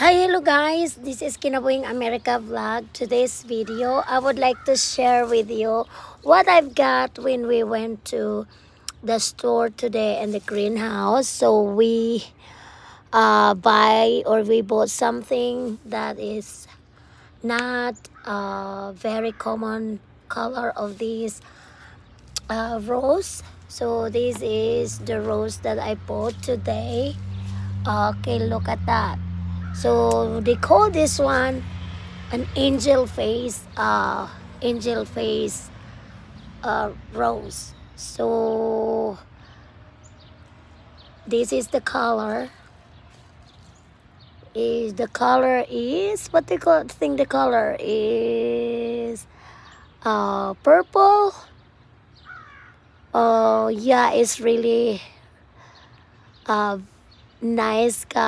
Hi, hello guys. This is Kinabuhing Amerika vlog. Today's video, I would like to share with you what I've got when we went to the store today in the greenhouse. So we uh, buy or we bought something that is not a very common color of these uh, rose. So this is the rose that I bought today. Okay, look at that so they call this one an angel face uh angel face uh rose. So this is the color. Is the color is what they call think the color is uh purple. Oh yeah it's really uh nice guy